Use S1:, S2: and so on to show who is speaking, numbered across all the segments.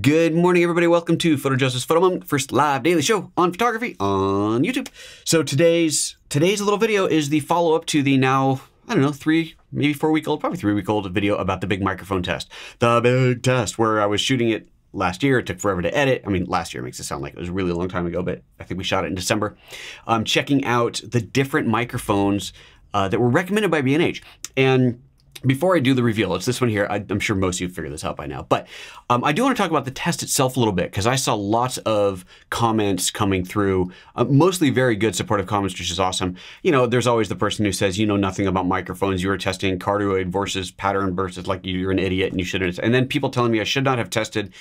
S1: Good morning, everybody. Welcome to PhotoJoseph's Photo Moment, first live daily show on photography on YouTube. So today's today's little video is the follow up to the now I don't know three maybe four week old probably three week old video about the big microphone test, the big test where I was shooting it last year. It took forever to edit. I mean, last year makes it sound like it was really a long time ago, but I think we shot it in December. Um, checking out the different microphones uh, that were recommended by B&H and before I do the reveal, it's this one here. I, am sure most of you figured this out by now, but um, I do want to talk about the test itself a little bit because I saw lots of comments coming through, uh, mostly very good supportive comments, which is awesome. You know, there's always the person who says, you know nothing about microphones. You were testing cardioid versus pattern versus like you're an idiot and you shouldn't. And then people telling me I should not have tested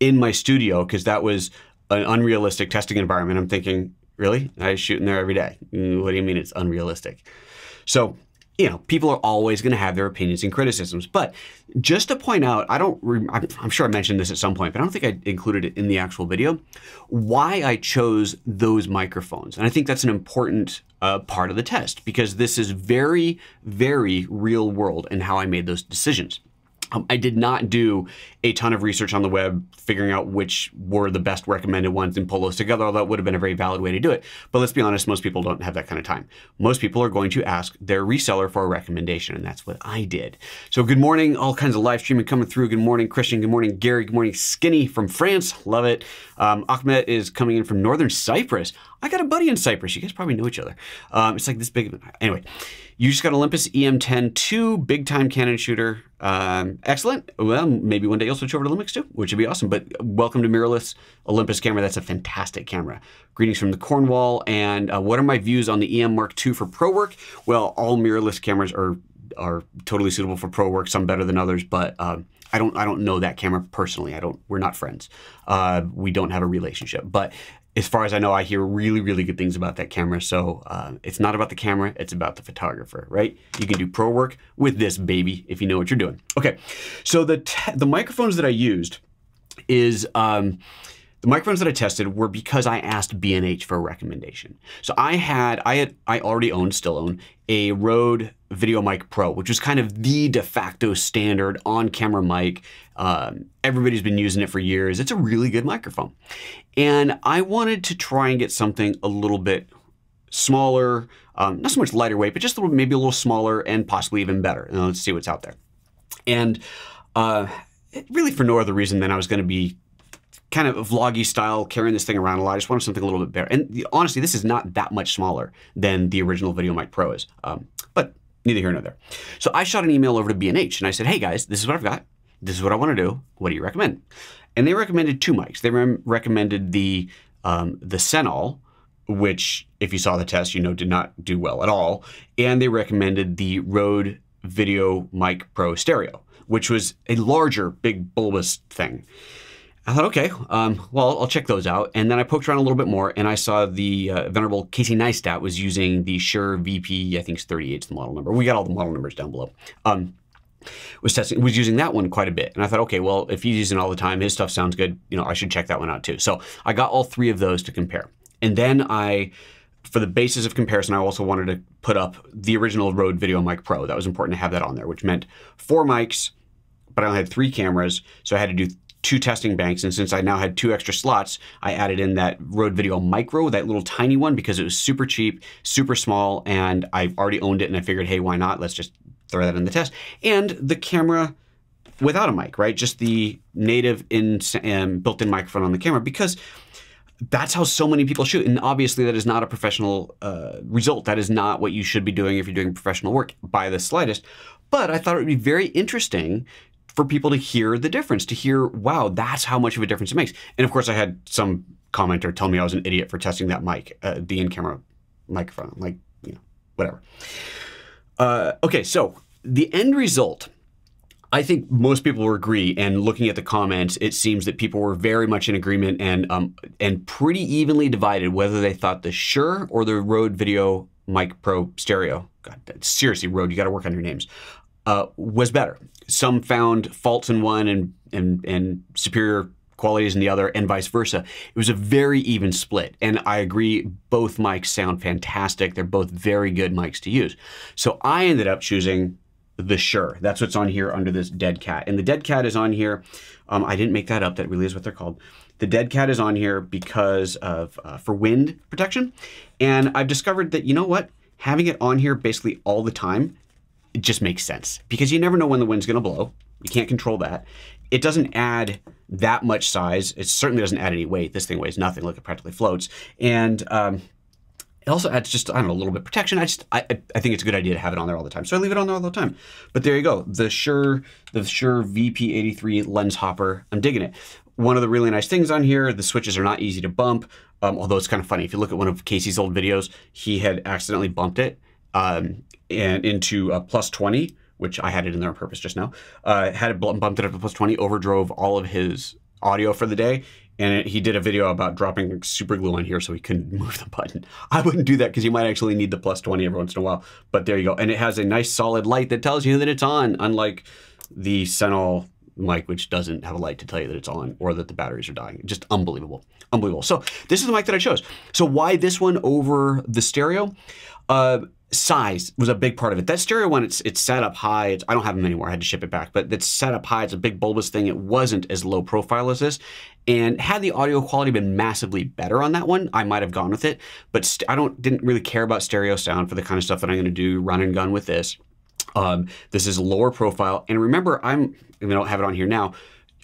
S1: in my studio because that was an unrealistic testing environment. I'm thinking, really? I shoot in there every day. Mm, what do you mean it's unrealistic? So you know, people are always going to have their opinions and criticisms. But just to point out, I don't, I'm sure I mentioned this at some point, but I don't think I included it in the actual video, why I chose those microphones. And I think that's an important uh, part of the test because this is very, very real world and how I made those decisions. Um, I did not do a ton of research on the web figuring out which were the best recommended ones and pull those together, although that would have been a very valid way to do it. But let's be honest, most people don't have that kind of time. Most people are going to ask their reseller for a recommendation, and that's what I did. So good morning, all kinds of live streaming coming through. Good morning, Christian. Good morning, Gary. Good morning, Skinny from France. Love it. Um, Ahmed is coming in from Northern Cyprus. I got a buddy in Cyprus. You guys probably know each other. Um, it's like this big. Anyway, you just got Olympus EM10 2, big time Canon shooter. Um, excellent. Well, maybe one day you'll switch over to Lumix too, which would be awesome. But welcome to mirrorless Olympus camera. That's a fantastic camera. Greetings from the Cornwall. And uh, what are my views on the EM Mark II for pro work? Well, all mirrorless cameras are are totally suitable for pro work. Some better than others, but um, I don't I don't know that camera personally. I don't. We're not friends. Uh, we don't have a relationship. But as far as I know, I hear really, really good things about that camera. So uh, it's not about the camera, it's about the photographer, right? You can do pro work with this baby if you know what you're doing. Okay, so the the microphones that I used is um, the microphones that I tested were because I asked B&H for a recommendation. So I had, I had, I already owned, still own, a Rode VideoMic Pro, which was kind of the de facto standard on-camera mic. Um, everybody's been using it for years. It's a really good microphone. And I wanted to try and get something a little bit smaller, um, not so much lighter weight, but just a little, maybe a little smaller and possibly even better. And let's see what's out there. And uh, really for no other reason than I was going to be kind of vloggy style, carrying this thing around a lot. I just wanted something a little bit better. And the, honestly, this is not that much smaller than the original VideoMic Pro is. Um, but neither here nor there. So I shot an email over to B&H and I said, hey guys, this is what I've got. This is what I want to do. What do you recommend? And they recommended two mics. They re recommended the um, the Senal, which, if you saw the test, you know did not do well at all. And they recommended the Rode Video Mic Pro Stereo, which was a larger, big bulbous thing. I thought, okay, um, well, I'll check those out. And then I poked around a little bit more, and I saw the uh, venerable Casey Neistat was using the Shure VP, I think it's 38 is the model number. We got all the model numbers down below. Um, was testing, was using that one quite a bit. And I thought, okay, well, if he's using all the time, his stuff sounds good. You know, I should check that one out too. So I got all three of those to compare. And then I, for the basis of comparison, I also wanted to put up the original Rode VideoMic Pro. That was important to have that on there, which meant four mics, but I only had three cameras, so I had to do two testing banks. And since I now had two extra slots, I added in that Rode Video Micro, that little tiny one, because it was super cheap, super small, and I've already owned it. And I figured, hey, why not? Let's just throw that in the test. And the camera without a mic, right? Just the native in um, built-in microphone on the camera, because that's how so many people shoot. And obviously, that is not a professional uh, result. That is not what you should be doing if you're doing professional work by the slightest. But I thought it would be very interesting for people to hear the difference, to hear, wow, that's how much of a difference it makes. And of course, I had some commenter tell me I was an idiot for testing that mic, uh, the in-camera microphone. like, you know, whatever. Uh, okay, so the end result, I think most people will agree. And looking at the comments, it seems that people were very much in agreement and um, and pretty evenly divided whether they thought the Shure or the Rode Video Mic Pro Stereo. God, seriously, Rode, you got to work on your names uh, was better. Some found faults in one and, and, and superior qualities in the other, and vice versa. It was a very even split. And I agree, both mics sound fantastic. They're both very good mics to use. So I ended up choosing the Shure. That's what's on here under this dead cat. And the dead cat is on here. Um, I didn't make that up. That really is what they're called. The dead cat is on here because of uh, for wind protection. And I've discovered that, you know what? Having it on here basically all the time, it just makes sense because you never know when the wind's going to blow. You can't control that. It doesn't add that much size. It certainly doesn't add any weight. This thing weighs nothing. Look, it practically floats. And um, it also adds just, I don't know, a little bit of protection. I just, I, I think it's a good idea to have it on there all the time. So I leave it on there all the time. But there you go. The Shure the Shure VP83 LensHopper. I'm digging it. One of the really nice things on here, the switches are not easy to bump. Um, although it's kind of funny. If you look at one of Casey's old videos, he had accidentally bumped it um, and into a plus 20, which I had it in there on purpose just now. Uh, had it bumped it up to plus 20, overdrove all of his audio for the day and it, he did a video about dropping super glue on here so he couldn't move the button. I wouldn't do that because you might actually need the plus 20 every once in a while, but there you go. And it has a nice solid light that tells you that it's on, unlike the Senal mic, which doesn't have a light to tell you that it's on or that the batteries are dying. Just unbelievable, unbelievable. So this is the mic that I chose. So why this one over the stereo? Uh, size was a big part of it. That stereo one, it's it's set up high. It's, I don't have them anymore. I had to ship it back, but it's set up high. It's a big bulbous thing. It wasn't as low profile as this. And had the audio quality been massively better on that one, I might have gone with it. But I don't didn't really care about stereo sound for the kind of stuff that I'm going to do run and gun with this. Um, this is lower profile. And remember, I'm I don't have it on here now.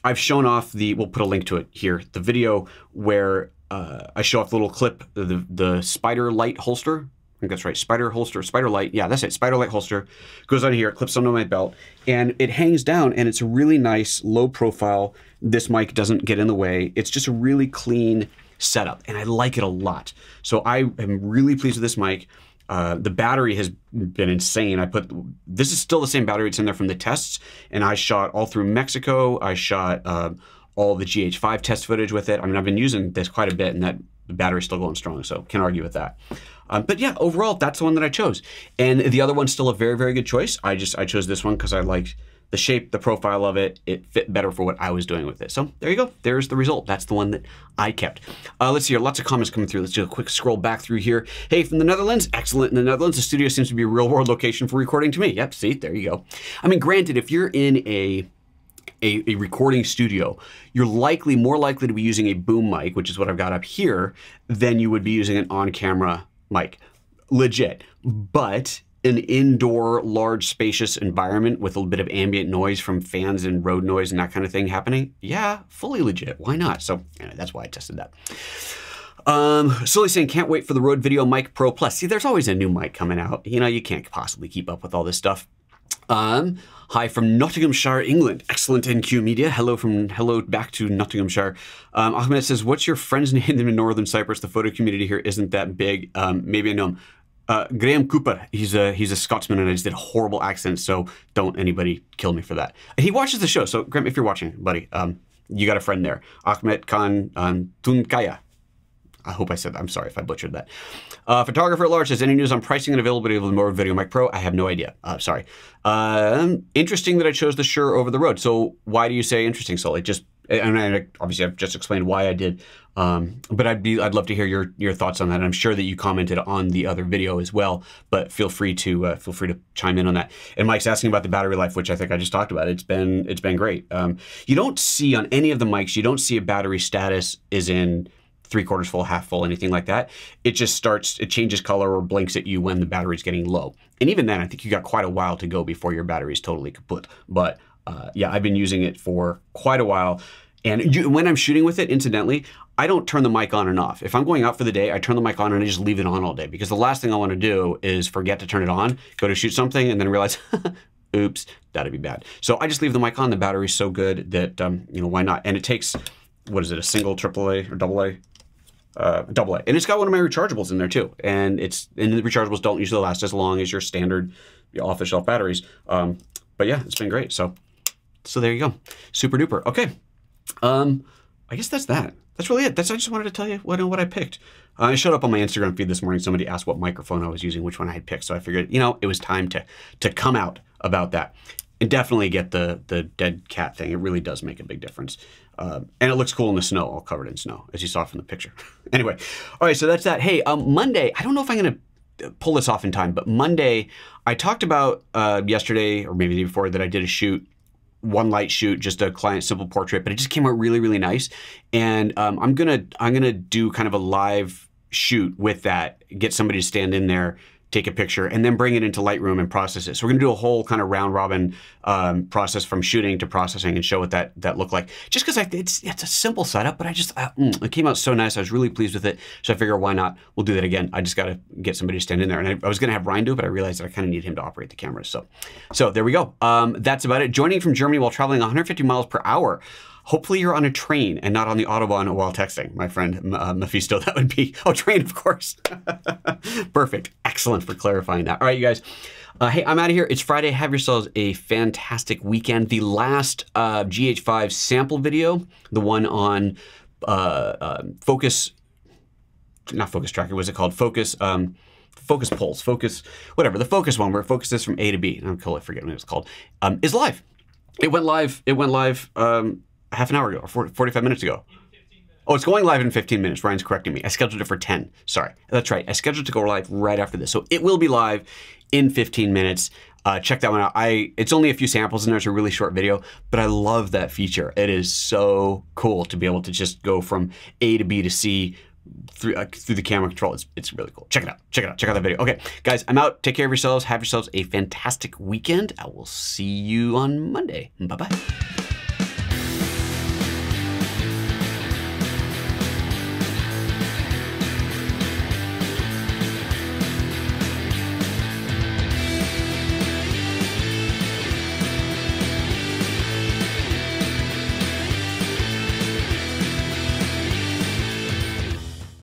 S1: I've shown off the, we'll put a link to it here, the video where uh, I show off the little clip, the, the spider light holster I think that's right. Spider holster, spider light. Yeah, that's it. Spider light holster goes on here, clips onto my belt, and it hangs down. And it's a really nice, low profile. This mic doesn't get in the way. It's just a really clean setup, and I like it a lot. So I am really pleased with this mic. Uh, the battery has been insane. I put this is still the same battery that's in there from the tests, and I shot all through Mexico. I shot uh, all the GH5 test footage with it. I mean, I've been using this quite a bit, and that the battery's still going strong, so can't argue with that. Um, but yeah, overall, that's the one that I chose. And the other one's still a very, very good choice. I just I chose this one because I liked the shape, the profile of it. It fit better for what I was doing with it. So there you go. There's the result. That's the one that I kept. Uh, let's see here. Lots of comments coming through. Let's do a quick scroll back through here. Hey, from the Netherlands. Excellent in the Netherlands. The studio seems to be a real world location for recording to me. Yep. See, there you go. I mean, granted, if you're in a a, a, recording studio, you're likely more likely to be using a boom mic, which is what I've got up here, than you would be using an on-camera mic. Legit. But an indoor, large, spacious environment with a little bit of ambient noise from fans and road noise and that kind of thing happening, yeah, fully legit. Why not? So anyway, that's why I tested that. Um, Sully saying, can't wait for the Rode Video Mic Pro Plus. See, there's always a new mic coming out. You know, you can't possibly keep up with all this stuff. Um, hi from Nottinghamshire, England. Excellent NQ Media. Hello from hello back to Nottinghamshire. Um, Ahmed says, "What's your friend's name in Northern Cyprus? The photo community here isn't that big. Um, maybe I know him. Uh, Graham Cooper. He's a he's a Scotsman, and I just did horrible accent. So don't anybody kill me for that. He watches the show. So Graham, if you're watching, buddy, um, you got a friend there. Ahmed Khan um, Tunkaya. I hope I said that. I'm sorry if I butchered that. Uh, photographer at large says, any news on pricing and availability of the Rode Video Mic Pro? I have no idea. Uh, sorry. Um, interesting that I chose the Shure over the Rode. So why do you say interesting, Sully? Just and I, obviously I've just explained why I did, um, but I'd be I'd love to hear your your thoughts on that. And I'm sure that you commented on the other video as well, but feel free to uh, feel free to chime in on that. And Mike's asking about the battery life, which I think I just talked about. It's been it's been great. Um, you don't see on any of the mics, you don't see a battery status is in three quarters full, half full, anything like that. It just starts, it changes color or blinks at you when the battery's getting low. And even then, I think you got quite a while to go before your battery's totally kaput. But uh, yeah, I've been using it for quite a while. And you, when I'm shooting with it, incidentally, I don't turn the mic on and off. If I'm going out for the day, I turn the mic on and I just leave it on all day because the last thing I want to do is forget to turn it on, go to shoot something, and then realize, oops, that'd be bad. So I just leave the mic on. The battery's so good that, um, you know, why not? And it takes, what is it, a single AAA or double A? Uh, double A. And it's got one of my rechargeables in there too. And it's and the rechargeables don't usually last as long as your standard off the shelf batteries. Um, but yeah, it's been great. So so there you go. Super duper. Okay. Um, I guess that's that. That's really it. That's I just wanted to tell you what what I picked. Uh, I showed up on my Instagram feed this morning. Somebody asked what microphone I was using, which one I had picked. So I figured, you know, it was time to to come out about that. And definitely get the the dead cat thing. It really does make a big difference. Uh, and it looks cool in the snow, all covered in snow, as you saw from the picture. anyway, all right, so that's that. Hey, um, Monday, I don't know if I'm going to pull this off in time. But Monday, I talked about uh, yesterday or maybe the day before that I did a shoot one light shoot, just a client simple portrait, but it just came out really, really nice. And um, I'm gonna I'm gonna do kind of a live shoot with that, get somebody to stand in there take a picture, and then bring it into Lightroom and process it. So we're going to do a whole kind of round robin um, process from shooting to processing and show what that that looked like. Just because it's it's a simple setup, but I just uh, mm, it came out so nice. I was really pleased with it. So I figure why not? We'll do that again. I just got to get somebody to stand in there, and I, I was going to have Ryan do it, but I realized that I kind of need him to operate the camera. So so there we go. Um, that's about it. Joining from Germany while traveling 150 miles per hour. Hopefully you're on a train and not on the Autobahn while texting, my friend uh, Mephisto. That would be, oh, train, of course. Perfect. Excellent for clarifying that. All right, you guys. Uh, hey, I'm out of here. It's Friday. Have yourselves a fantastic weekend. The last uh, GH5 sample video, the one on uh, uh, focus, not focus tracker, was it called? Focus. Um, focus pulse, focus, whatever, the focus one where it focuses from A to B. I'm totally forgetting what it was called. Um, is live. It went live. It went live um, half an hour ago or 45 minutes ago. Oh, it's going live in 15 minutes. Ryan's correcting me. I scheduled it for 10. Sorry. That's right. I scheduled to go live right after this. So it will be live in 15 minutes. Uh, check that one out. I It's only a few samples in there. It's a really short video, but I love that feature. It is so cool to be able to just go from A to B to C through, uh, through the camera control. It's, it's really cool. Check it out. Check it out. Check out that video. Okay, guys, I'm out. Take care of yourselves. Have yourselves a fantastic weekend. I will see you on Monday. Bye-bye.